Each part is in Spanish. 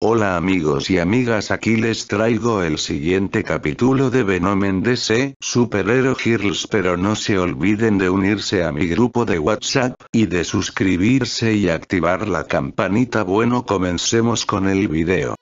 Hola amigos y amigas aquí les traigo el siguiente capítulo de Venom en DC Superhero Heroes pero no se olviden de unirse a mi grupo de WhatsApp, y de suscribirse y activar la campanita bueno comencemos con el video.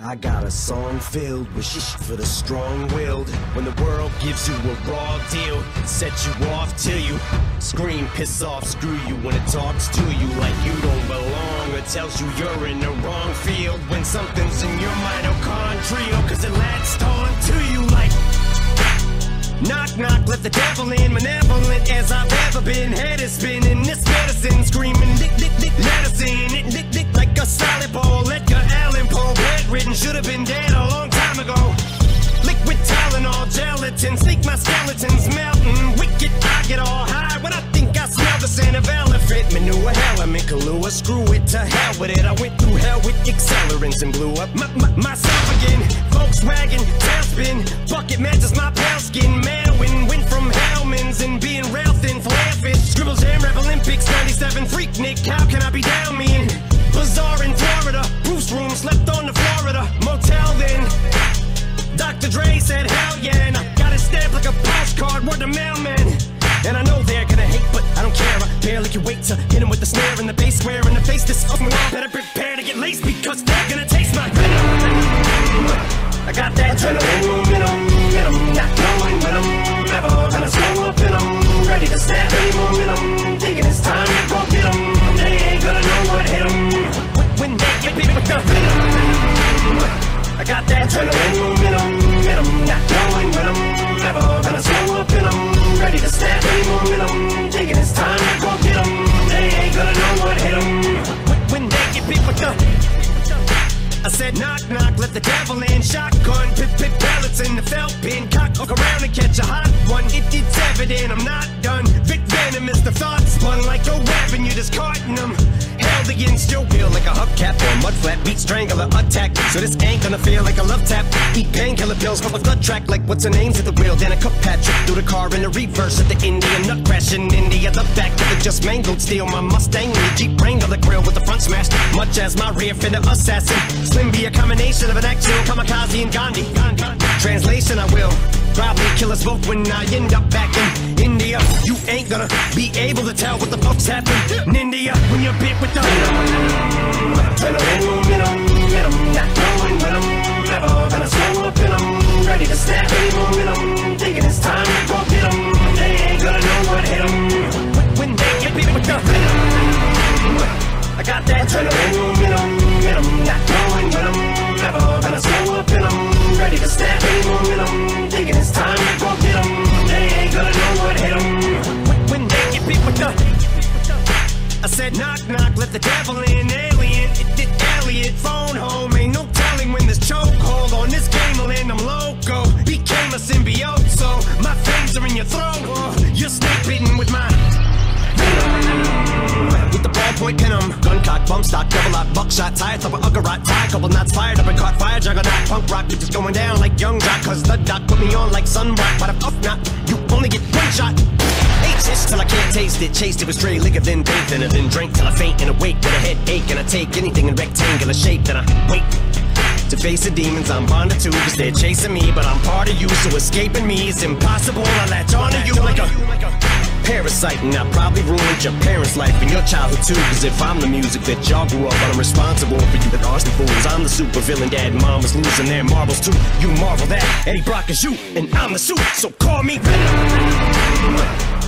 I got a song filled with shit for the strong-willed. When the world gives you a raw deal, set you off till you scream, piss off, screw you when it talks to you like you don't belong tells you you're in the wrong field. When something's in your mitochondrial, cause it latched on to you like Knock, knock, let the devil in, malevolent as I've ever been. Head is spinning, this medicine screaming, dick, dick, dick, medicine, it, dick, dick, like a solid ball. Edgar bedridden, should have been dead a long time ago. Liquid Tylenol, gelatin, sneak my skeletons melting. Wicked, I get all high when I think I smell the scent of elephant manure. Hell, I'm in Kahlua, screw it to hell with it. I went through hell with accelerants and blew up my, my, myself again. Volkswagen, tailspin, bucket matches my pale skin. Mailwin, went from Hellman's and being rail thin, flare Scribbles and jam, word to mailman. And I know they're gonna hate, but I don't care. I barely can wait to hit him with the snare and the bass square in the face. This off my better prepare to get laced because they're gonna taste my venom. I got that adrenaline, venom, venom, not knowing when I'm gonna slow up and I'm ready to snap any momentum. Thinking it's time to go get 'em. They ain't gonna know what hit 'em. When they get me with the venom. I got that adrenaline momentum, momentum, not when I'm ever gonna slow up and I'm ready to snap any momentum. Time to go get 'em. They ain't gonna know what hit 'em. When they get beat with the I said knock knock, let the devil in. Shotgun, pip pip pellets in the felt bin. Cock around and catch a hot one. It, it's evident I'm not done. Vic Venom is the thought spun like. You're just carting them. Against your will like a hubcap or a mud flat. Beat strangler attack. So this ain't gonna feel like a love tap. Eat painkiller pills from a gut track like what's her name's at the wheel. Then cut Patrick through the car in the reverse at the Indian nut crash in India. The back of the just mangled steel. My Mustang and the Jeep Wrangler the grill with the front smashed. Much as my rear fender assassin. Slim be a combination of an actual kamikaze and Gandhi. Translation, I will probably kill us both when I end up back in India. You ain't gonna be able to tell what the fuck's happened in India when you're bit with the not knowing when I'm gonna slow up and I'm ready to snap any momentum. Thinking it's time to go get. They ain't gonna know what hit. When they get bit with the I got that adrenaline, momentum, momentum, not knowing when I'm gonna slow up and I'm ready to snap any. Thinking it's time to go I said knock knock, let the devil in, alien, it did Elliot, phone home, ain't no telling when this chokehold on this game will end, I'm loco, became a symbiote, so my fangs are in your throat, oh, you're snake bitten with my with the ballpoint pin. Gun cock, bump stock, double lock, buckshot, tie top of Uggarot, tie, couple knots fired up and caught fire, juggernaut, punk rock, bitches going down like young jock, cause the doc put me on like sunrock, but if not, you only get one shot. Shits till I can't taste it, chased it with stray liquor, then bathed in it, then drank till I faint and awake with a headache, and I take anything in rectangular shape, then I wait. To face the demons I'm bonded to Cause they're chasing me but I'm part of you So escaping me is impossible I latch onto you like a Parasite and I probably ruined your parents' life and your childhood too. Cause if I'm the music that y'all grew up on I'm responsible for you. The Austin fools I'm the super villain dad and mom was losing their marbles too. You marvel that Eddie Brock is you and I'm the suit. So call me Venom.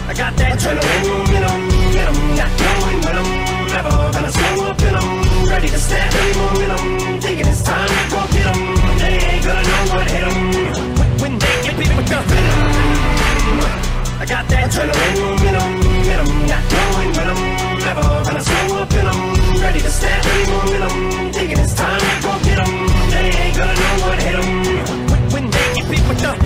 I got that adrenaline. Momentum, momentum Not knowing when I'm ever gonna slow up and I'm ready to snap any momentum Thinking it's time to go get 'em. They ain't gonna know what hit 'em. When they get beat with the venom I got that adrenaline momentum, momentum Not knowing when I'm gonna slow up and I'm ready to snap any momentum Thinking it's time to go get 'em. They ain't gonna know what hit 'em. When they get beat with the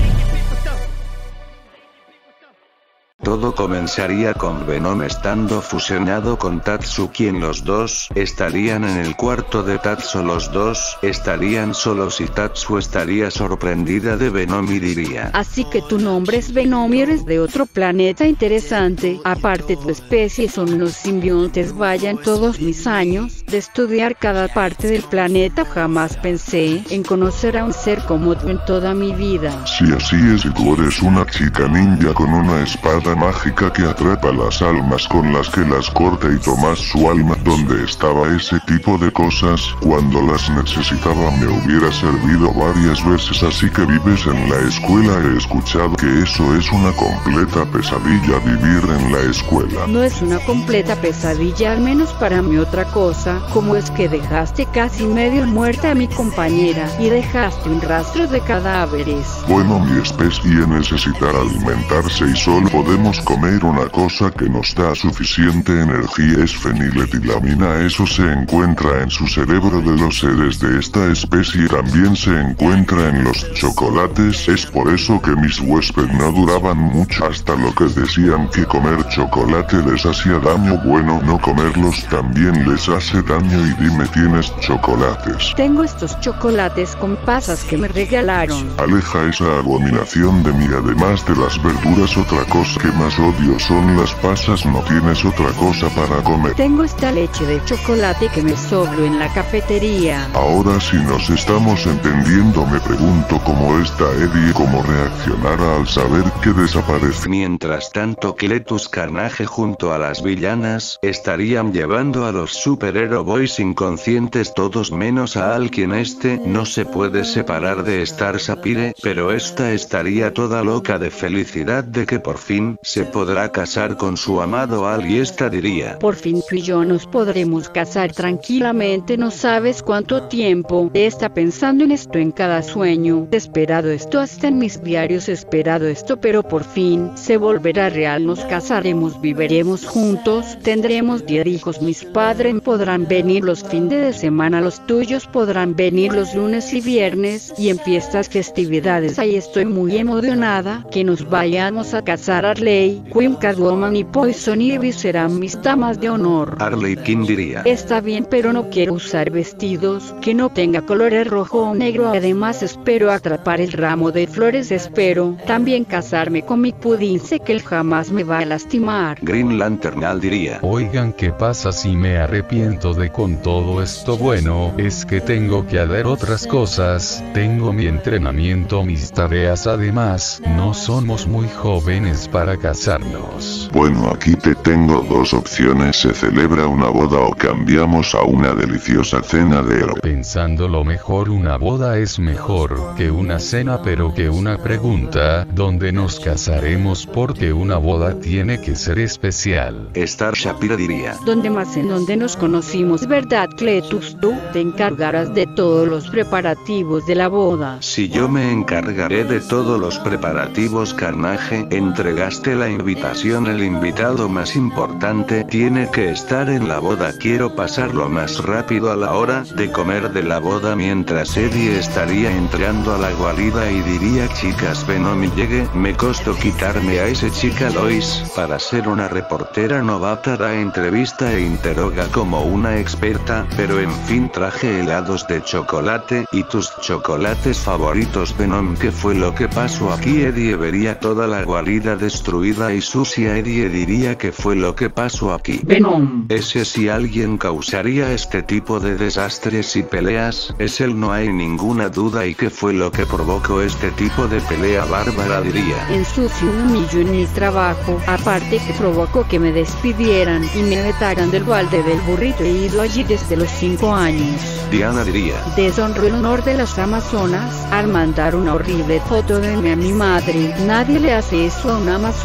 todo comenzaría con Venom estando fusionado con Tatsu quien los dos estarían en el cuarto de Tatsu. Los dos estarían solos y Tatsu estaría sorprendida de Venom y diría Así que tu nombre es Venom y eres de otro planeta interesante, aparte tu especie son unos simbiontes. Vayan todos mis años de estudiar cada parte del planeta jamás pensé en conocer a un ser como tú en toda mi vida. Si así es y tú eres una chica ninja con una espada mágica que atrapa las almas con las que las corta y tomas su alma. Donde estaba ese tipo de cosas, cuando las necesitaba me hubiera servido varias veces. Así que vives en la escuela. He escuchado que eso es una completa pesadilla vivir en la escuela. No es una completa pesadilla al menos para mí. Otra cosa, como es que dejaste casi medio muerta a mi compañera y dejaste un rastro de cadáveres. Bueno mi especie necesitará alimentarse y solo podemos comer una cosa que nos da suficiente energía es feniletilamina. Eso se encuentra en su cerebro de los seres de esta especie también se encuentra en los chocolates. Es por eso que mis huéspedes no duraban mucho. Hasta lo que decían que comer chocolate les hacía daño. Bueno no comerlos también les hace daño. Y dime tienes chocolates. Tengo estos chocolates con pasas que me regalaron. Aleja esa abominación de mí. Además de las verduras otra cosa que más odio son las pasas no tienes otra cosa para comer. Tengo esta leche de chocolate que me sobró en la cafetería. Ahora si nos estamos entendiendo me pregunto cómo está Eddie cómo reaccionará al saber que desaparece. Mientras tanto Cletus Carnage junto a las villanas estarían llevando a los superhero boys inconscientes todos menos a Al quien este no se puede separar de Star Sapphire, pero esta estaría toda loca de felicidad de que por fin se podrá casar con su amado Al esta diría. Por fin tú y yo nos podremos casar tranquilamente no sabes cuánto tiempo estado pensando en esto en cada sueño, esperado esto hasta en mis diarios esperado esto pero por fin se volverá real. Nos casaremos viviremos juntos, tendremos 10 hijos. Mis padres podrán venir los fines de semana los tuyos podrán venir los lunes y viernes y en fiestas festividades. Ahí estoy muy emocionada que nos vayamos a casar Arley, Queen Catwoman y Poison Ivy serán mis damas de honor. Arley King diría Está bien pero no quiero usar vestidos que no tenga colores rojo o negro además espero atrapar el ramo de flores espero también casarme con mi pudín sé que él jamás me va a lastimar. Green Lantern Al diría Oigan, ¿qué pasa si me arrepiento de con todo esto? Bueno, es que tengo que hacer otras cosas, tengo mi entrenamiento, mis tareas, además, no somos muy jóvenes para casarnos. Bueno aquí te tengo dos opciones se celebra una boda o cambiamos a una deliciosa cena de héroe. Pensando lo mejor, una boda es mejor que una cena, pero que una pregunta, ¿dónde nos casaremos? Porque una boda tiene que ser especial. Star Shapira diría Donde más en donde nos conocimos, ¿verdad, Cletus? Tú te encargarás de todos los preparativos de la boda. Si yo me encargaré de todos los preparativos carnaje, entregaste la invitación el invitado más importante tiene que estar en la boda. Quiero pasarlo más rápido a la hora de comer de la boda mientras Eddie estaría entrando a la guarida y diría chicas Venom y llegue, me costó quitarme a ese chica Lois, para ser una reportera novata. Da entrevista e interroga como una experta, pero en fin traje helados de chocolate, y tus chocolates favoritos. Venom ¿qué fue lo que pasó aquí? Eddie vería toda la guarida destruida y sucia Eddie diría que fue lo que pasó aquí. Venom. Ese si alguien causaría este tipo de desastres y peleas, es él no hay ninguna duda y que fue lo que provocó este tipo de pelea bárbara diría. Ensucio un millón en mi trabajo, aparte que provocó que me despidieran y me vetaran del balde del burrito he ido allí desde los 5 años. Diana diría. Deshonró el honor de las Amazonas al mandar una horrible foto de mí a mi madre. Nadie le hace eso a una amazona.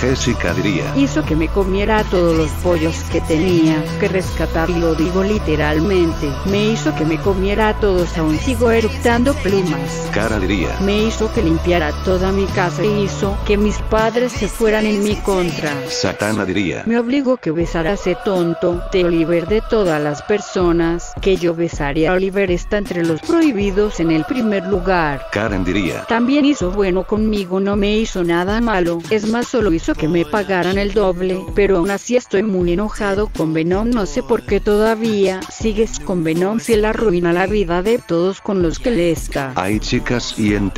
Jessica diría. Hizo que me comiera todos los pollos que tenía que rescatar, lo digo literalmente. Me hizo que me comiera a todos, aún sigo eructando plumas. Cara diría. Me hizo que limpiara toda mi casa e hizo que mis padres se fueran en mi contra. Satana diría. Me obligó que besara a ese tonto de Oliver de todas las personas que yo besaría. Oliver está entre los prohibidos en el primer lugar. Karen diría. También hizo bueno conmigo, no me hizo nada malo. Es más, solo hizo que me pagaran el doble, pero aún así estoy muy enojado con Venom, no sé por qué todavía sigues con Venom si él arruina la vida de todos con los que le está. Ay chicas y en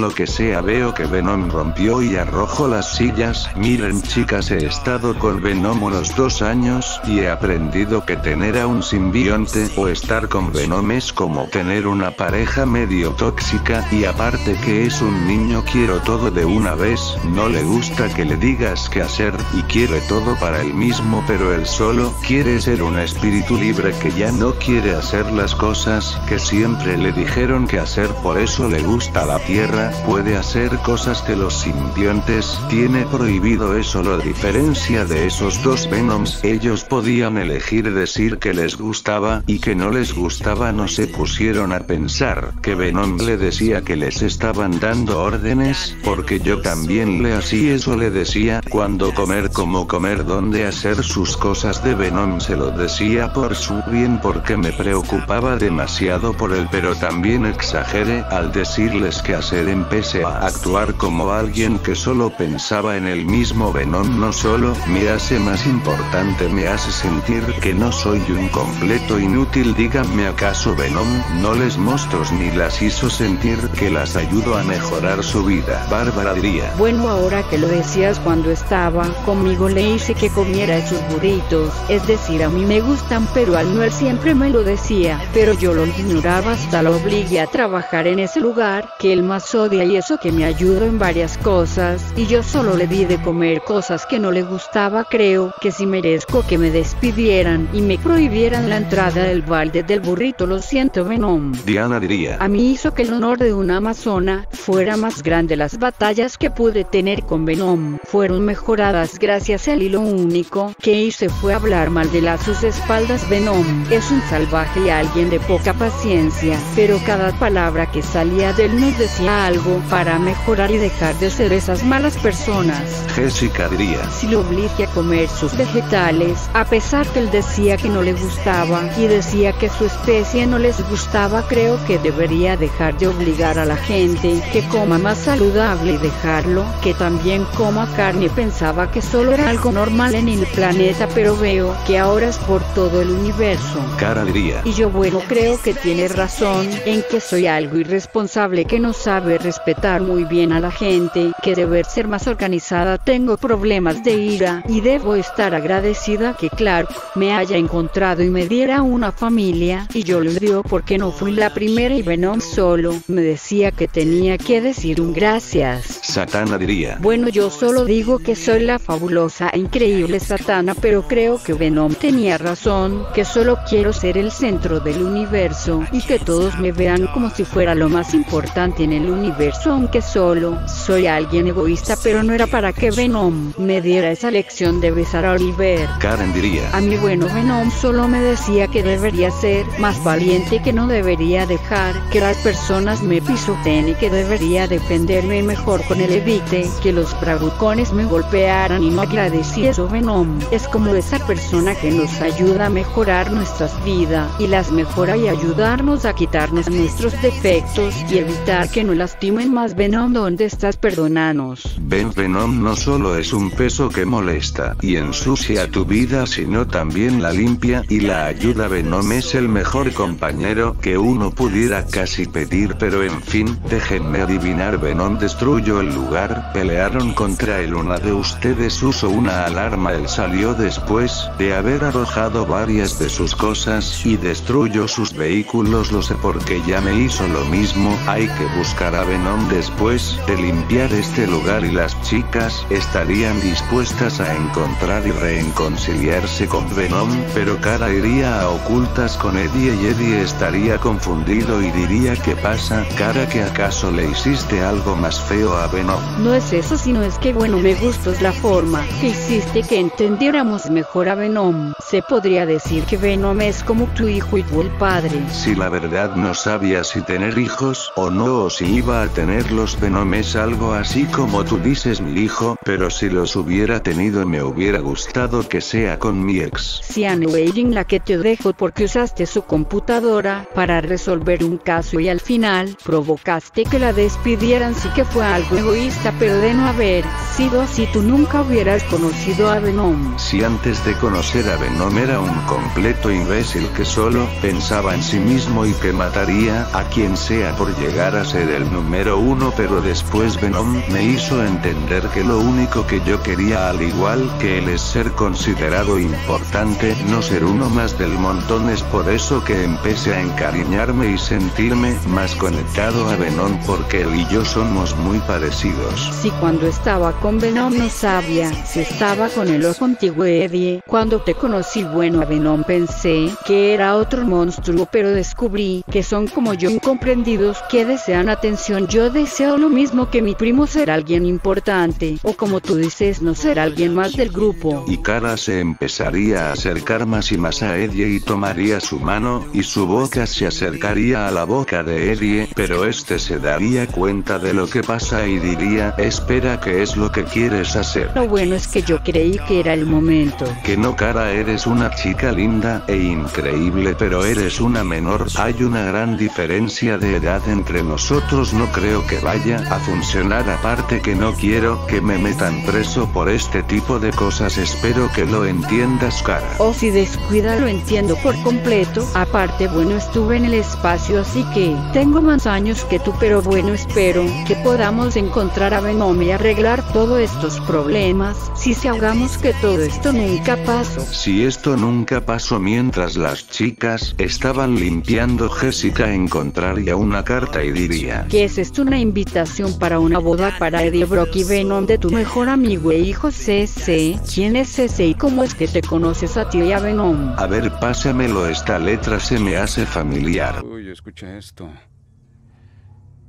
lo que sea veo que Venom rompió y arrojó las sillas, miren chicas he estado con Venom unos dos años y he aprendido que tener a un simbionte o estar con Venom es como tener una pareja medio tóxica y aparte que es un niño quiero todo de una vez, no le gusta que le digas qué hacer y quiere todo para él mismo pero él solo quiere ser un espíritu libre que ya no quiere hacer las cosas que siempre le dijeron que hacer. Por eso le gusta la tierra, puede hacer cosas que los simbiontes tiene prohibido. Eso lo diferencia de esos dos Venoms, ellos podían elegir decir que les gustaba y que no les gustaba. No se pusieron a pensar que Venom le decía que les estaban dando órdenes, porque yo también le así le decía, cuando comer como comer donde hacer sus cosas de Venom se lo decía por su bien porque me preocupaba demasiado por él pero también exageré al decirles que hacer empecé a actuar como alguien que solo pensaba en el mismo Venom no solo me hace más importante me hace sentir que no soy un completo inútil. Díganme acaso Venom no les monstruos ni las hizo sentir que las ayudo a mejorar su vida Bárbara diría bueno ahora que lo decías cuando estaba conmigo le hice que comiera esos burritos. Es decir a mí me gustan pero al no él siempre me lo decía. Pero yo lo ignoraba hasta lo obligué a trabajar en ese lugar que él más odia y eso que me ayudó en varias cosas. Y yo solo le di de comer cosas que no le gustaba. Creo que si merezco que me despidieran y me prohibieran la entrada del balde del burrito. Lo siento Venom. Diana diría. A mí hizo que el honor de una amazona fuera más grande las batallas que pude tener con Venom fueron mejoradas gracias a él y lo único que hice fue hablar mal de las sus espaldas Venom es un salvaje y alguien de poca paciencia pero cada palabra que salía de él nos decía algo para mejorar y dejar de ser esas malas personas. Jessica diría. Si lo obligué a comer sus vegetales, a pesar que él decía que no le gustaba y decía que su especie no les gustaba, creo que debería dejar de obligar a la gente que coma más saludable y dejarlo que también coma carne. Pensaba que solo era algo normal en el planeta, pero veo que ahora es por todo el universo. Cara diría. Y yo bueno creo que tiene razón en que soy algo irresponsable que no sabe respetar muy bien a la gente, que debe ser más organizada. Tengo problemas de ira y debo estar agradecida que Clark me haya encontrado y me diera una familia y yo lo dio porque no fui la primera y Venom solo me decía que tenía que decir un gracias. Satana diría. Bueno yo solo digo que soy la fabulosa e increíble Satana pero creo que Venom tenía razón, que solo quiero ser el centro del universo y que todos me vean como si fuera lo más importante en el universo aunque solo soy alguien egoísta pero no era para que Venom me diera esa lección de besar a Oliver. Karen diría. A mi bueno Venom solo me decía que debería ser más valiente y que no debería dejar que las personas me pisoteen y que debería defenderme mejor con el evite que los bravucones me golpearan y no agradecí eso Venom. Es como esa persona que nos ayuda a mejorar nuestras vidas y las mejora y ayudarnos a quitarnos nuestros defectos y evitar que nos lastimen más Venom ¿dónde estás? Perdonanos. Ben Venom no solo es un peso que molesta y ensucia tu vida sino también la limpia y la ayuda Venom es el mejor compañero que uno pudiera casi pedir pero en fin, déjenme adivinar Venom destruyó el lugar, pelearon contra él una de ustedes usó una alarma él salió después de haber arrojado varias de sus cosas y destruyó sus vehículos lo sé porque ya me hizo lo mismo, hay que buscar a Venom después de limpiar este lugar y las chicas estarían dispuestas a encontrar y reconciliarse con Venom, pero Cara iría a ocultas con Eddie y Eddie estaría confundido y diría ¿qué pasa? Cara que acaso le hiciste algo más feo a Venom. No es eso sino es que bueno me gustó la forma que hiciste que entendiéramos mejor a Venom. Se podría decir que Venom es como tu hijo y tu el padre. Si la verdad no sabía si tener hijos o no o si iba a tenerlos Venom es algo así como tú dices mi hijo, pero si los hubiera tenido me hubiera gustado que sea con mi ex. Sian Waiting la que te dejo porque usaste su computadora para resolver un caso y al final provocaste que la despidieran sí que fue algo egoísta pero de no haber sido así tú nunca hubieras conocido a Venom. Si antes de conocer a Venom era un completo imbécil que solo pensaba en sí mismo y que mataría a quien sea por llegar a ser el número uno pero después Venom me hizo entender que lo único que yo quería al igual que él es ser considerado importante no ser uno más del montón es por eso que empecé a encariñarme y sentirme más conectado a Venom porque él y yo somos muy parecidos. Si cuando estaba con Venom no sabía si estaba con él o contigo Eddie, cuando te conocí bueno a Venom pensé que era otro monstruo pero descubrí que son como yo incomprendidos que desean atención yo deseo lo mismo que mi primo ser alguien importante o como tú dices no ser alguien más del grupo. Y Cara se empezaría a acercar más y más a Eddie y tomaría su mano y su boca se acercaría a la boca de Eddie pero este se daría cuenta de lo que pasa y diría espera que es lo que quieres hacer. Lo bueno es que yo creí que era el momento. Que no cara eres una chica linda e increíble pero eres una menor. Hay una gran diferencia de edad entre nosotros no creo que vaya a funcionar aparte que no quiero que me metan preso por este tipo de cosas espero que lo entiendas cara. O si descuida lo entiendo por completo. Aparte bueno estuve en el espacio así que tengo más años que tú pero bueno espero que podamos encontrar a Venom y arreglar todos estos problemas. Si se hagamos que todo esto nunca pasó. Si esto nunca pasó mientras las chicas estaban limpiando Jessica encontraría una carta y diría que es esto una invitación para una boda para Eddie Brock y Venom de tu mejor amigo e hijo CC. ¿Quién es ese y cómo es que te conoces a ti y a Venom? A ver pásamelo esta letra se me hace familiar. Uy, escucha esto.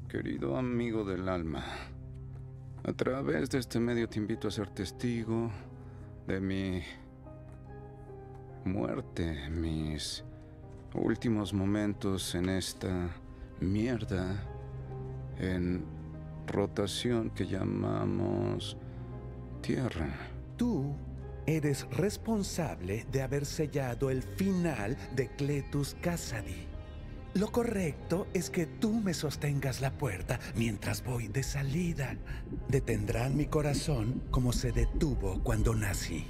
Querido amigo del alma, a través de este medio te invito a ser testigo de mi muerte, mis últimos momentos en esta mierda en rotación que llamamos Tierra. Tú eres responsable de haber sellado el final de Cletus Cassidy. Lo correcto es que tú me sostengas la puerta mientras voy de salida. Detendrán mi corazón como se detuvo cuando nací.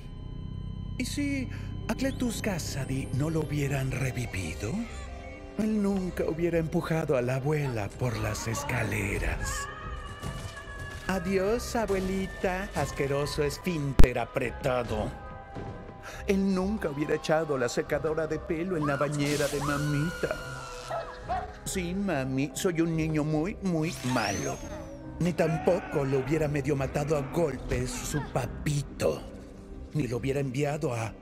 ¿Y si a Cletus Cassidy no lo hubieran revivido? Él nunca hubiera empujado a la abuela por las escaleras. Adiós, abuelita, asqueroso esfínter apretado. Él nunca hubiera echado la secadora de pelo en la bañera de mamita. Sí, mami, soy un niño muy, muy malo. Ni tampoco lo hubiera medio matado a golpes su papito. Ni lo hubiera enviado a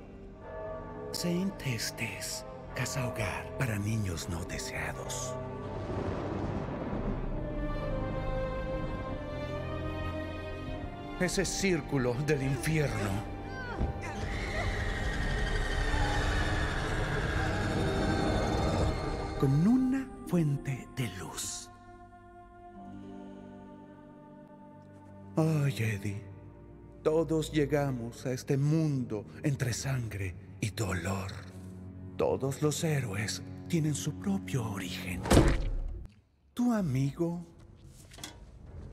Saint Estes, casa hogar para niños no deseados. Ese círculo del infierno. Con fuente de luz. Ay, Eddie. Todos llegamos a este mundo entre sangre y dolor. Todos los héroes tienen su propio origen. Tu amigo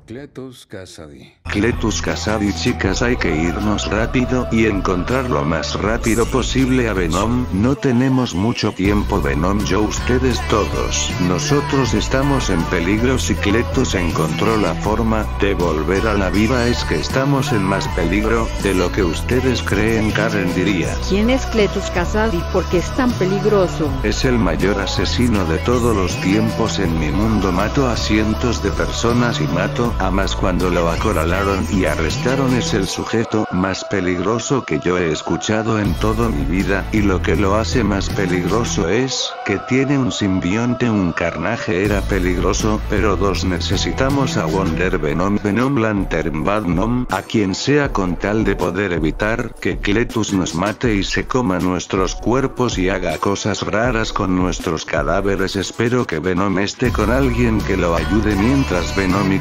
Cletus Cassidy. Cletus Cassidy chicas hay que irnos rápido y encontrar lo más rápido posible a Venom, no tenemos mucho tiempo Venom yo ustedes todos, nosotros estamos en peligro si Cletus encontró la forma de volver a la vida es que estamos en más peligro de lo que ustedes creen Karen diría. ¿Quién es Cletus Cassidy? ¿Por qué es tan peligroso? Es el mayor asesino de todos los tiempos en mi mundo mato a cientos de personas y mato a más cuando lo acorralaron y arrestaron es el sujeto más peligroso que yo he escuchado en toda mi vida y lo que lo hace más peligroso es que tiene un simbionte un carnaje era peligroso pero dos necesitamos a Wonder Venom Venom Lantern Venom a quien sea con tal de poder evitar que Cletus nos mate y se coma nuestros cuerpos y haga cosas raras con nuestros cadáveres. Espero que Venom esté con alguien que lo ayude mientras Venom y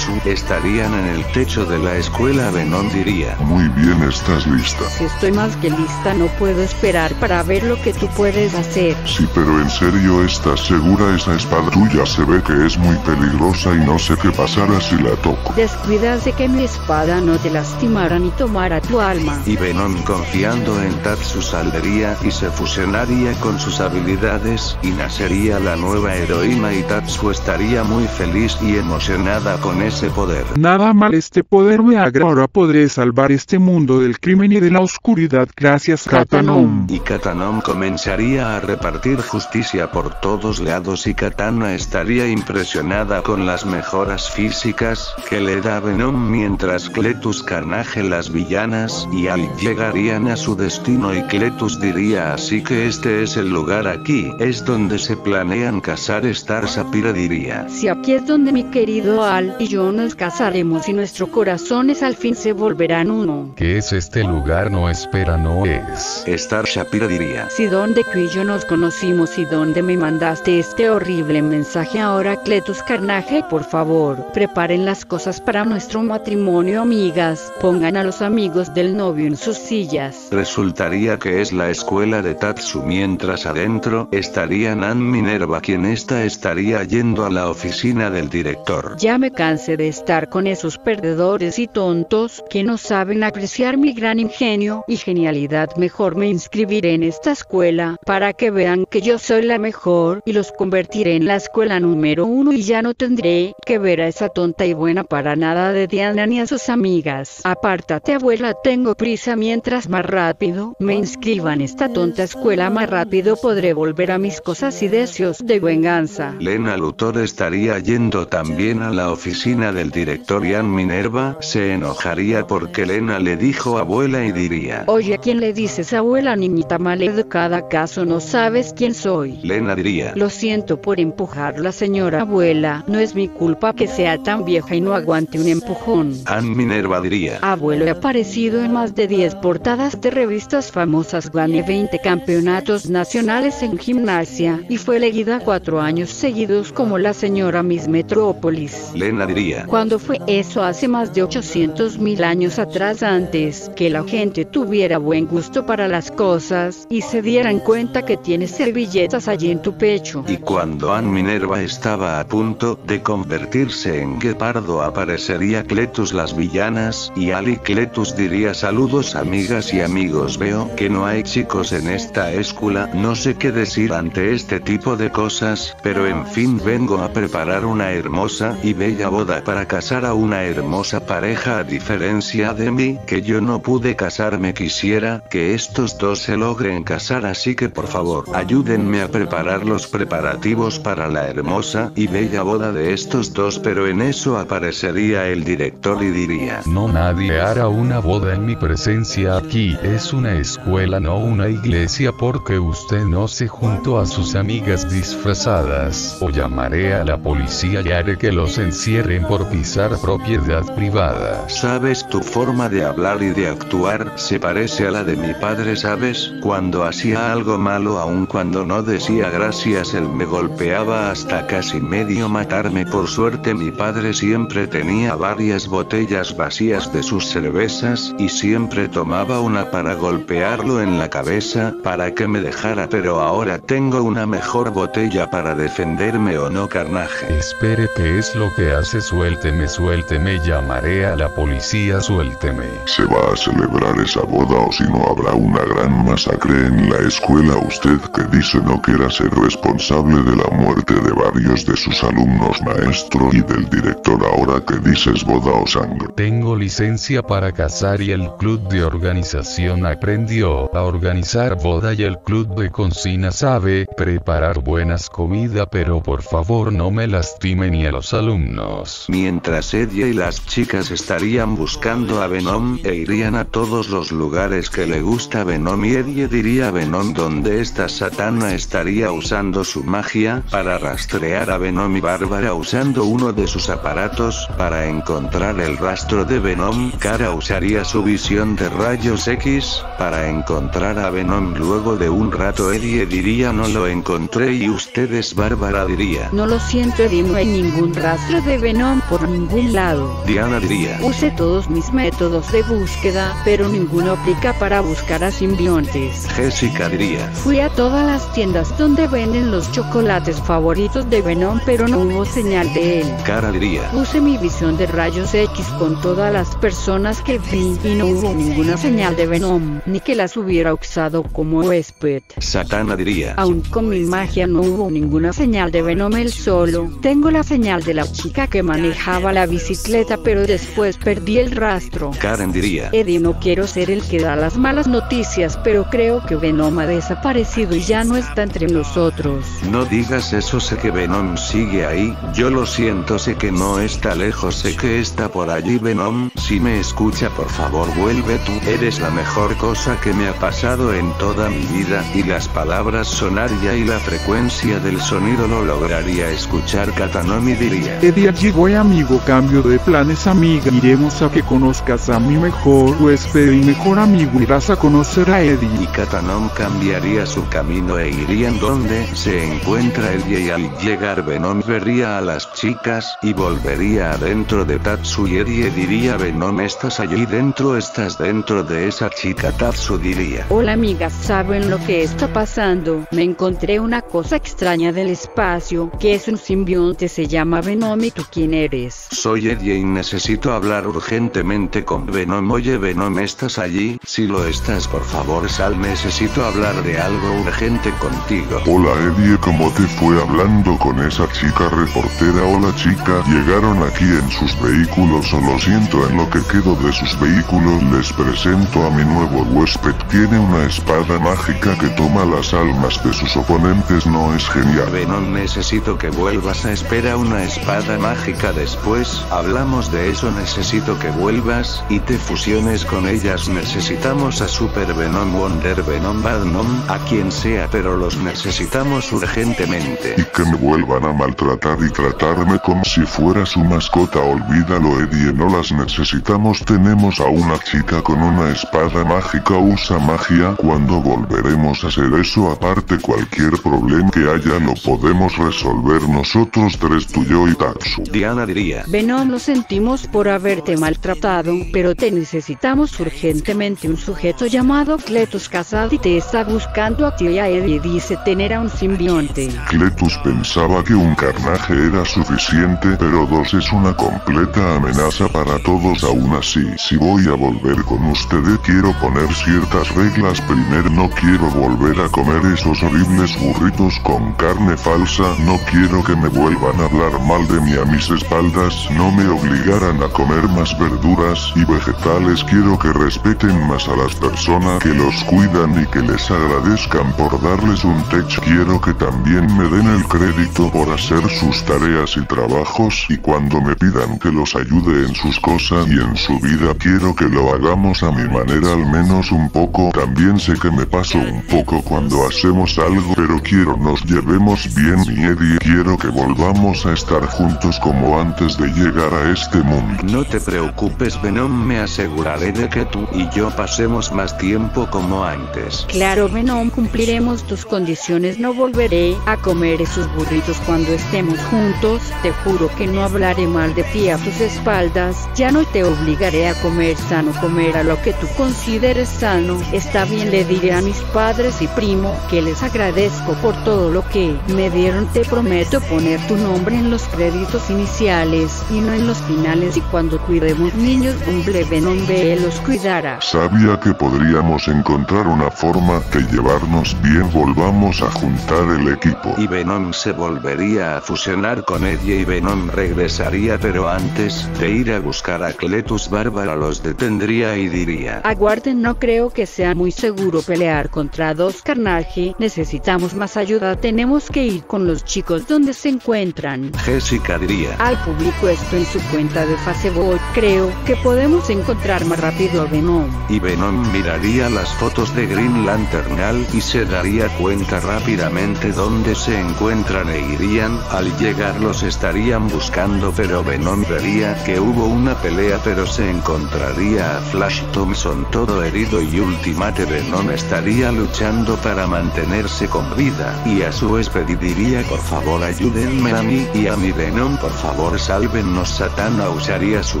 Estarían en el techo de la escuela Venom diría. Muy bien, estás lista. Si estoy más que lista no puedo esperar para ver lo que tú puedes hacer. Sí, pero en serio, ¿estás segura? Esa espada tuya se ve que es muy peligrosa y no sé qué pasará si la toco. Descuidas de que mi espada no te lastimara ni tomara tu alma. Y Venom confiando en Tatsu saldría y se fusionaría con sus habilidades y nacería la nueva heroína y Tatsu estaría muy feliz y emocionada con ese poder. Nada mal este poder me agrada. Ahora podré salvar este mundo del crimen y de la oscuridad gracias Katanom. Y Katanom comenzaría a repartir justicia por todos lados y Katana estaría impresionada con las mejoras físicas que le da Venom mientras Cletus Carnage las villanas y al llegarían a su destino y Cletus diría así que este es el lugar aquí, es donde se planean casar Star Sapira diría. Si aquí es donde mi querido Al y yo nos casaremos y nuestros corazones al fin se volverán uno. ¿Qué es este lugar? No espera, no es. Star Shapira diría. Si donde tú y yo nos conocimos y donde me mandaste este horrible mensaje ahora Cletus Carnage, por favor, preparen las cosas para nuestro matrimonio amigas, pongan a los amigos del novio en sus sillas. Resultaría que es la escuela de Tatsu mientras adentro estaría Nan Minerva quien esta estaría yendo a la oficina del director. Ya me cansé de estar con esos perdedores y tontos que no saben apreciar mi gran ingenio y genialidad. Mejor me inscribiré en esta escuela para que vean que yo soy la mejor y los convertiré en la escuela número uno y ya no tendré que ver a esa tonta y buena para nada de Diana ni a sus amigas. Apártate abuela, tengo prisa mientras más rápido me inscriba en esta tonta escuela más rápido podré volver a mis cosas y deseos de venganza. Lena Luthor estaría yendo también a la oficina del director Ian Minerva, se enojaría porque Lena le dijo abuela y diría. Oye, ¿a quién le dices abuela niñita mal educada? ¿Acaso no sabes quién soy? Lena diría. Lo siento por empujarla señora abuela, no es mi culpa que sea tan vieja y no aguante un empujón. Ann Minerva diría. Abuelo he aparecido en más de 10 portadas de revistas famosas, gané 20 campeonatos nacionales en gimnasia y fue elegida cuatro años seguidos como la señora Miss Metrópolis. Lena diría. Cuando fue eso hace más de 800 mil años atrás antes que la gente tuviera buen gusto para las cosas y se dieran cuenta que tienes servilletas allí en tu pecho. Y cuando Ann Minerva estaba a punto de convertirse en guepardo aparecería Cletus las villanas y Ali Cletus diría saludos amigas y amigos veo que no hay chicos en esta escuela no sé qué decir ante este tipo de cosas pero en fin vengo a preparar una hermosa y bella boda para casar a una hermosa pareja a diferencia de mí que yo no pude casarme. Quisiera que estos dos se logren casar así que por favor ayúdenme a preparar los preparativos para la hermosa y bella boda de estos dos pero en eso aparecería el director y diría No nadie hará una boda en mi presencia aquí, es una escuela no una iglesia porque usted no se junto a sus amigas disfrazadas. O llamaré a la policía y haré que los encierren por pisar propiedad privada. Sabes tu forma de hablar y de actuar se parece a la de mi padre sabes, cuando hacía algo malo aun cuando no decía gracias él me golpeaba hasta casi medio matarme por suerte mi padre siempre tenía varias botellas vacías de sus cervezas y siempre tomaba una para golpearlo en la cabeza para que me dejara pero ahora tengo una mejor botella para defenderme o no carnaje. Espere qué es lo que hace suélteme suélteme llamaré a la policía suélteme. Se va a celebrar esa boda o si no habrá una gran masacre en la escuela usted que dice no quiera ser responsable de la muerte de varios de sus alumnos maestro y del director ahora que dices boda o sangre. Tengo licencia para casar y el club de organización aprendió a organizar boda y el club de cocina sabe preparar buenas comida pero por favor no me lastime ni a los alumnos. Mientras ella y las chicas estarían buscando a Venom e irían a todos los lugares que le gusta Venom y Eddie diría a Venom donde esta satana estaría usando su magia para rastrear a Venom y Bárbara usando uno de sus aparatos para encontrar el rastro de Venom. Cara usaría su visión de rayos X para encontrar a Venom luego de un rato Eddie diría no lo encontré y ustedes Bárbara diría. No lo siento Eddie, no hay ningún rastro de Venom por ningún lado. Diana diría. Use todos mis métodos de búsqueda, pero ninguno aplica para buscar a simbiontes. Jessica diría. Fui a todas las tiendas donde venden los chocolates favoritos de Venom, pero no hubo señal de él. Cara diría. Use mi visión de rayos X con todas las personas que vi y no hubo ninguna señal de Venom, ni que las hubiera usado como huésped. Satana diría. Aún con mi magia no hubo ninguna señal de Venom él solo. Tengo la señal de la chica que manejaba la bicicleta pero después perdí el rastro. Karen diría. Eddie no quiero ser el que da las malas noticias pero creo que Venom ha desaparecido y ya no está entre nosotros. No digas eso, sé que Venom sigue ahí, yo lo siento, sé que no está lejos, sé que está por allí Venom, si me escucha por favor vuelve tú, eres la mejor cosa que me ha pasado en toda mi vida, y las palabras sonaría y la frecuencia del sonido lo lograría escuchar Katanomi diría. Eddie allí voy amigo, cambio de planes amiga, iremos a que conozcas a mi mejor huésped y mejor amigo, irás a conocer a Eddie. Y Katanom cambiaría su camino e irían donde se encuentra Eddie y al llegar Venom vería a las chicas y volvería adentro de Tatsu y Eddie diría Venom estás allí dentro estás dentro de esa chica Tatsu diría. Hola amigas, ¿saben lo que está pasando? Me encontré una cosa extraña del espacio, que es un simbionte, se llama Venom y tú quién eres. Soy Eddie y necesito hablar urgentemente con Venom. Oye Venom, ¿estás allí? Si lo estás, por favor sal, necesito hablar de algo urgente contigo. Hola Eddie, ¿cómo te fue hablando con esa chica reportera? Hola chica, llegaron aquí en sus vehículos o lo siento en lo que quedo de sus vehículos les presento a mi nuevo huésped. Tiene una espada mágica que toma las almas de sus oponentes, no es genial. Venom, necesito que vuelvas a espera una espada mágica después, hablamos de eso, necesito que vuelvas, y te fusiones con ellas, necesitamos a Super Venom, Wonder Venom, Venom, a quien sea, pero los necesitamos urgentemente. Y que me vuelvan a maltratar y tratarme como si fuera su mascota, olvídalo Eddie, no las necesitamos, tenemos a una chica con una espada mágica, usa magia, cuando volveremos a hacer eso aparte cualquier problema que haya lo podemos resolver nosotros tres, tú, yo y Tatsu. Diana diría. Venom, lo sentimos por haberte maltratado, pero te necesitamos urgentemente. Un sujeto llamado Cletus Casadi te está buscando a ti y a Eddie dice tener a un simbionte. Cletus pensaba que un carnaje era suficiente, pero dos es una completa amenaza para todos aún así. Si voy a volver con ustedes quiero poner ciertas reglas. Primero no quiero volver a comer esos horribles burritos con carne falsa. No quiero que me vuelvan a hablar mal de mí a mis espaldas. No me obligaran a comer más verduras y vegetales. Quiero que respeten más a las personas que los cuidan y que les agradezcan por darles un techo. Quiero que también me den el crédito por hacer sus tareas y trabajos y cuando me pidan que los ayude en sus cosas y en su vida quiero que lo hagamos a mi manera al menos un poco. También sé que me paso un poco cuando hacemos algo pero quiero nos llevemos bien mi Eddie. Quiero que volvamos a estar juntos como antes de llegar a este mundo. No te preocupes Venom, me aseguraré de que tú y yo pasemos más tiempo como antes. Claro Venom, cumpliremos tus condiciones, no volveré a comer esos burritos cuando estemos juntos, te juro que no hablaré mal de ti a tus espaldas, ya no te obligaré a comer sano, comer a lo que tú consideres sano, está bien le diré a mis padres y primo que les agradezco por todo lo que me dieron, te prometo poner tu nombre en los créditos iniciales y no en los finales y cuando cuidemos niños cumple Venom B los cuidará. Sabía que podríamos encontrar una forma de llevarnos bien, volvamos a juntar el equipo. Y Venom se volvería a fusionar con Eddie y Venom regresaría pero antes de ir a buscar a Cletus Bárbara los detendría y diría. Aguarden, no creo que sea muy seguro pelear contra dos carnaje, necesitamos más ayuda, tenemos que ir con los chicos donde se encuentran. Jessica diría. Al público esto en su cuenta de Facebook, creo que podemos encontrar más rápido a Venom. Y Venom miraría las fotos de Green Lanternal y se daría cuenta rápidamente dónde se encuentran e irían, al llegar los estarían buscando pero Venom vería que hubo una pelea pero se encontraría a Flash Thompson todo herido y Ultimate Venom estaría luchando para mantenerse con vida. Y a su huésped y diría por favor ayúdenme a mí y a mi Venom por favor sálvennos Satana usaría su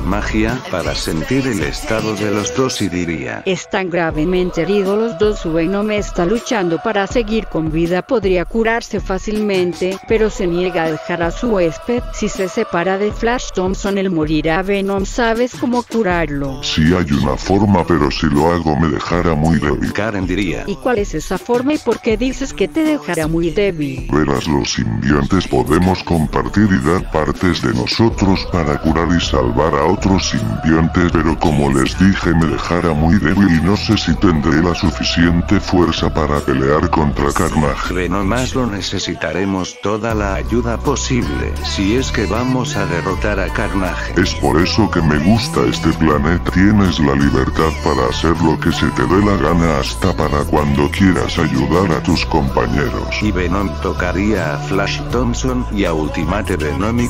magia para sentir el estado de los dos y diría, Están gravemente heridos los dos. Su Venom está luchando para seguir con vida. Podría curarse fácilmente, pero se niega a dejar a su huésped. Si se separa de Flash Thompson, él morirá. Venom, ¿sabes cómo curarlo? Sí hay una forma, pero si lo hago me dejará muy débil. Karen diría, ¿Y cuál es esa forma y por qué dices que te dejará muy débil? Verás, los simbiontes podemos compartir y dar partes de nosotros para curar y salvar a otros simbiontes, pero como les dije me dejará muy débil y no sé si tendré la suficiente fuerza para pelear contra Carnage. Venom más lo necesitaremos toda la ayuda posible, si es que vamos a derrotar a Carnage. Es por eso que me gusta este planeta. Tienes la libertad para hacer lo que se te dé la gana hasta para cuando quieras ayudar a tus compañeros. Y Venom tocaría a Flash Thompson y a Ultimate Venom y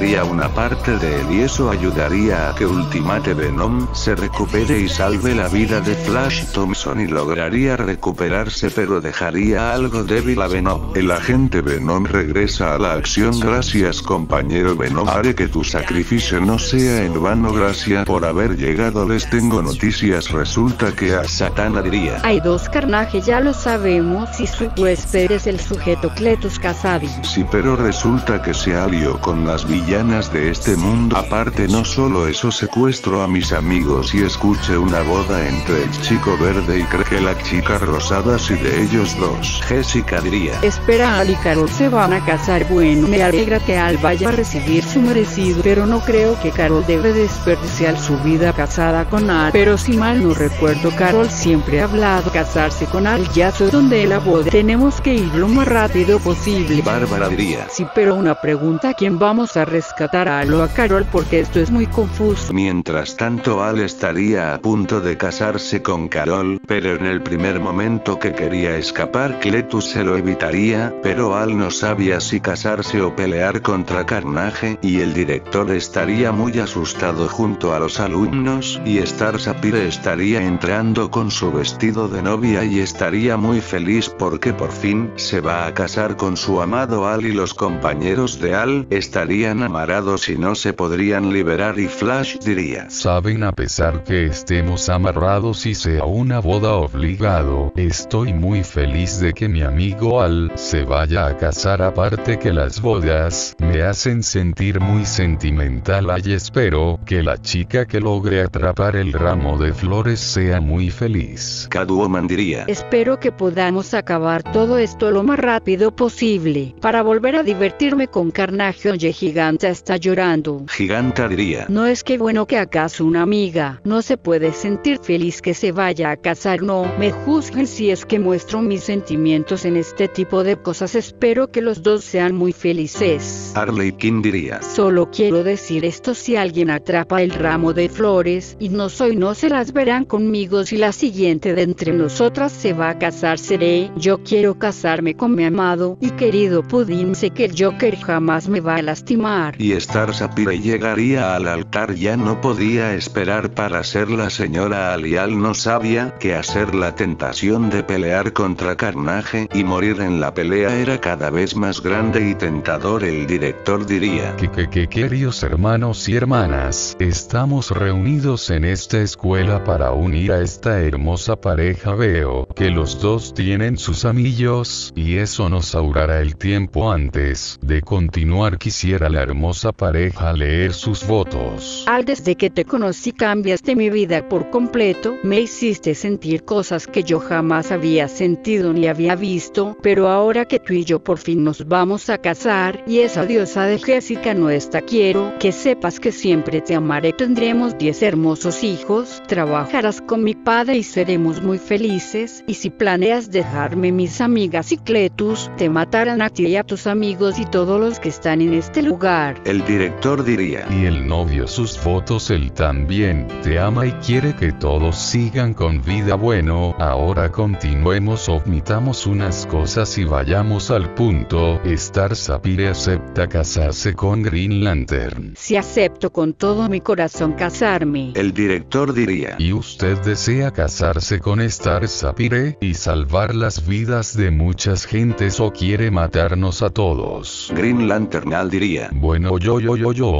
una parte de él y eso ayudaría a que Ultimate Venom se recupere y salve la vida de Flash Thompson y lograría recuperarse pero dejaría algo débil a Venom. El agente Venom regresa a la acción. Gracias compañero Venom. Haré que tu sacrificio no sea en vano. Gracias por haber llegado. Les tengo noticias. Resulta que a Satana diría Hay dos carnajes, ya lo sabemos, y su huésped es el sujeto Cletus Kasadi. Sí, pero resulta que se alió con las villanas de este mundo. Aparte, no solo eso, secuestro a mis amigos y escuché una boda entre el chico verde y cree que la chica rosada sí de ellos dos. Jessica diría. Espera, Al y Carol se van a casar. Bueno, me alegra que Al vaya a recibir su merecido, pero no creo que Carol debe desperdiciar su vida casada con Al. Pero si mal no recuerdo, Carol siempre ha hablado casarse con Al. Ya sé dónde la boda. Tenemos que ir lo más rápido posible. Bárbara diría. Sí, pero una pregunta, ¿quién vamos a rescatar a Al o a Carol? Porque esto es muy confuso. Mientras tanto Al estaría a punto de casarse con Carol, pero en el primer momento que quería escapar Cletus se lo evitaría, pero Al no sabía si casarse o pelear contra Carnage, y el director estaría muy asustado junto a los alumnos, y Star Sapphire estaría entrando con su vestido de novia y estaría muy feliz porque por fin se va a casar con su amado Al y los compañeros de Al estarían amarrados y no se podrían liberar y Flash diría. Saben a pesar que estemos amarrados y sea una boda obligado, estoy muy feliz de que mi amigo Al se vaya a casar aparte que las bodas me hacen sentir muy sentimental y espero que la chica que logre atrapar el ramo de flores sea muy feliz. Catwoman diría. Espero que podamos acabar todo esto lo más rápido posible, para volver a divertirme con Carnage. Oye, Giganta está llorando. Giganta diría. No es que bueno que acaso una amiga no se puede sentir feliz que se vaya a casar, no me juzguen si es que muestro mis sentimientos en este tipo de cosas. Espero que los dos sean muy felices. Harley Quinn diría. Solo quiero decir esto si alguien atrapa el ramo de flores y no soy no se las verán conmigo si la siguiente de entre nosotras se va a casar seré yo quiero casarme con mi amado y querido Pudding sé que el Joker jamás me va a lastimar. Y Star Sapphire llegaría al altar ya no podía esperar para ser la señora Alial no sabía que hacer. La tentación de pelear contra Carnage y morir en la pelea era cada vez más grande y tentador el director diría. Que que que queridos hermanos y hermanas, estamos reunidos en esta escuela para unir a esta hermosa pareja. Veo que los dos tienen sus amillos y eso nos ahorrará el tiempo antes de continuar. Quisiera la hermosa pareja leer sus votos. Al desde que te conocí cambiaste mi vida por completo, me hiciste sentir cosas que yo jamás había sentido ni había visto, pero ahora que tú y yo por fin nos vamos a casar y esa diosa de Jessica no está quiero que sepas que siempre te amaré. Tendremos 10 hermosos hijos, trabajarás con mi padre y seremos muy felices. Y si planeas dejarme mis amigas y Cletus te matarán a ti y a tus amigos y todos los que están en este lugar. El director diría. Y el novio sus fotos él también te ama y quiere que todos sigan con vida bueno, ahora continuemos omitamos unas cosas y vayamos al punto, Star Sapphire acepta casarse con Green Lantern. Si acepto con todo mi corazón casarme. El director diría. ¿Y usted desea casarse con Star Sapphire y salvar las vidas de muchas gentes o quiere matarnos a todos? Green Lantern al diría. Bueno bueno yo yo yo yo.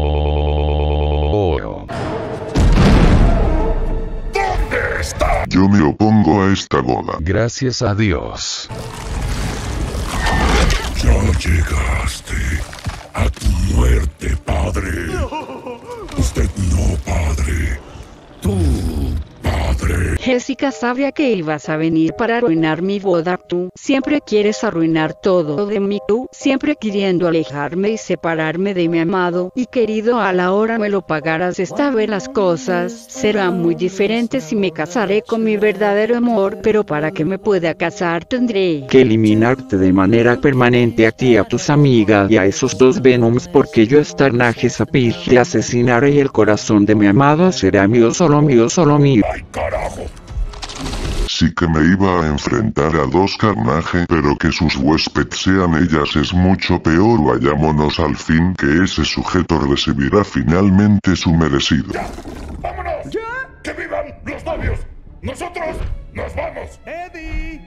¿Dónde está? Yo me opongo a esta boda. Gracias a Dios. Ya llegaste a tu muerte, padre. Usted no, padre. Tú Jessica sabía que ibas a venir para arruinar mi boda. Tú siempre quieres arruinar todo de mí. Tú siempre queriendo alejarme y separarme de mi amado y querido. A la hora me lo pagarás. Esta vez las cosas serán muy diferentes y me casaré con mi verdadero amor. Pero para que me pueda casar tendré que eliminarte de manera permanente a ti, a tus amigas y a esos dos Venoms porque yo esta Najes a te asesinaré y el corazón de mi amado será mío, solo mío, solo mío. ¡Ay, carajo! Sí que me iba a enfrentar a dos carnaje, pero que sus huéspedes sean ellas es mucho peor. Vayámonos al fin que ese sujeto recibirá finalmente su merecido. ¡Vámonos! ¿Ya? ¡Que vivan los novios! ¡Nosotros nos vamos! ¡Eddie!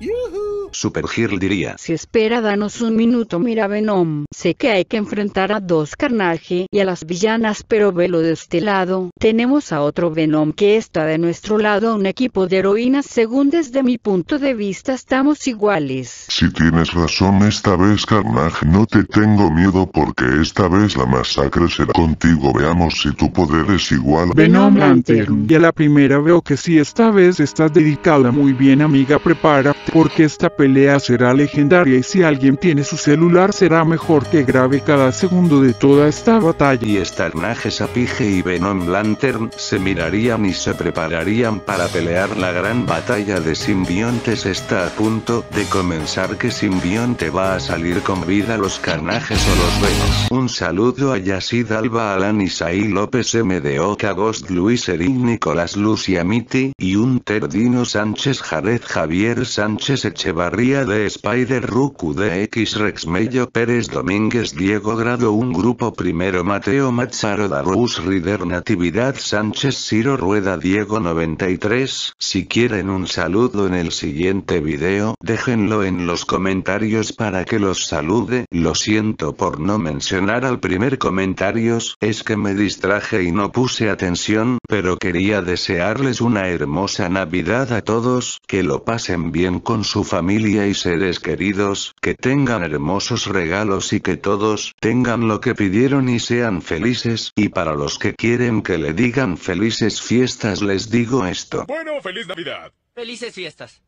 ¡Yuhu! Super Girl diría. Si espera, danos un minuto. Mira, Venom. Sé que hay que enfrentar a dos carnaje y a las villanas, pero velo de este lado. Tenemos a otro Venom que está de nuestro lado, un equipo de heroínas. Según desde mi punto de vista, estamos iguales. Si tienes razón esta vez carnage no te tengo miedo porque esta vez la masacre será contigo. Veamos si tu poder es igual. Venom Lantern. Y a la primera veo que si esta vez estás dedicada muy bien amiga prepárate porque esta pelea será legendaria y si alguien tiene su celular será mejor que grabe cada segundo de toda esta batalla. Y Starnage Sapige y Venom Lantern se mirarían y se prepararían para pelear la gran batalla de simbiontes está a punto de comenzar que simbionte va a salir con vida los carnajes o los venos. Un saludo a Yasid Alba Alan Isaí López MDO Ghost Luis Erin Nicolás Lucia Miti y un Terdino Sánchez Jared Javier Sánchez Echevarría de Spider Ruku de X Rex Mello Pérez Domínguez Diego Grado un grupo primero Mateo Mazzaro Darus Rider Natividad Sánchez Ciro Rueda Diego 93 Si quieren un saludo en el siguiente video déjenlo en los comentarios para que los salude. Lo siento por no mencionar al primer comentarios es que me distraje y no puse atención pero quería desearles una hermosa Navidad a todos que lo pasen bien con su familia y seres queridos, que tengan hermosos regalos y que todos tengan lo que pidieron y sean felices, y para los que quieren que le digan felices fiestas les digo esto. Bueno, feliz Navidad. Felices fiestas.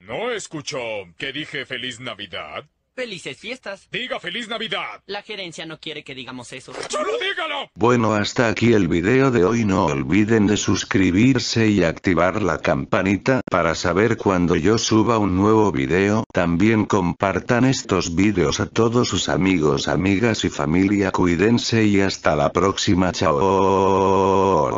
¿No escuchó que dije feliz Navidad? Felices fiestas. Diga feliz Navidad. La gerencia no quiere que digamos eso. ¡Solo dígalo! Bueno hasta aquí el video de hoy no olviden de suscribirse y activar la campanita para saber cuando yo suba un nuevo video. También compartan estos videos a todos sus amigos, amigas y familia. Cuídense y hasta la próxima. Chao.